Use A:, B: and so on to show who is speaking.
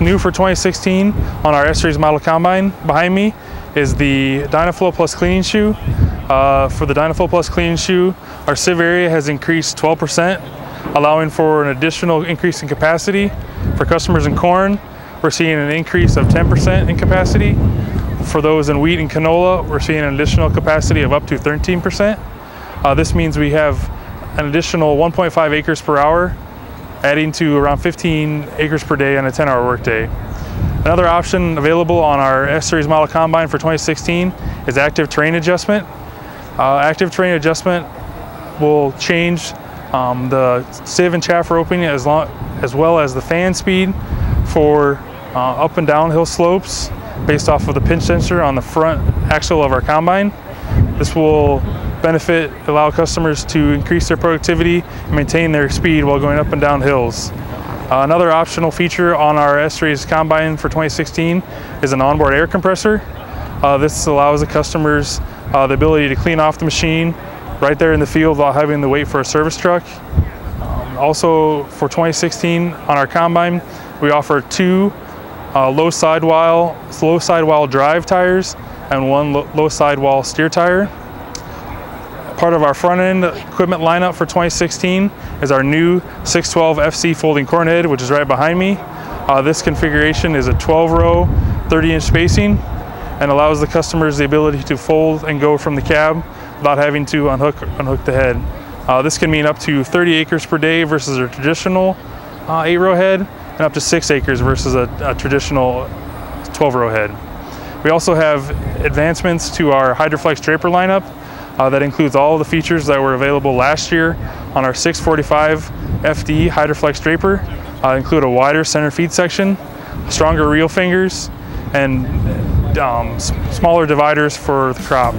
A: new for 2016 on our S-Series model combine behind me is the Dynaflow Plus cleaning shoe. Uh, for the Dynaflow Plus cleaning shoe, our sieve area has increased 12%, allowing for an additional increase in capacity. For customers in corn, we're seeing an increase of 10% in capacity. For those in wheat and canola, we're seeing an additional capacity of up to 13%. Uh, this means we have an additional 1.5 acres per hour, adding to around 15 acres per day on a 10 hour workday. Another option available on our S-Series model combine for 2016 is active terrain adjustment. Uh, active terrain adjustment will change um, the sieve and chaffer opening as, long, as well as the fan speed for uh, up and downhill slopes based off of the pitch sensor on the front axle of our combine. This will benefit, allow customers to increase their productivity and maintain their speed while going up and down hills. Uh, another optional feature on our S-Series Combine for 2016 is an onboard air compressor. Uh, this allows the customers uh, the ability to clean off the machine right there in the field without having to wait for a service truck. Um, also for 2016 on our Combine, we offer two uh, low sidewall, low sidewall drive tires and one low, low sidewall steer tire. Part of our front end equipment lineup for 2016 is our new 612 FC folding corn head, which is right behind me. Uh, this configuration is a 12 row, 30 inch spacing and allows the customers the ability to fold and go from the cab without having to unhook, unhook the head. Uh, this can mean up to 30 acres per day versus a traditional uh, eight row head and up to six acres versus a, a traditional 12 row head. We also have advancements to our HydraFlex draper lineup uh, that includes all the features that were available last year on our 645 FD HydraFlex draper, uh, include a wider center feed section, stronger reel fingers, and um, smaller dividers for the crop.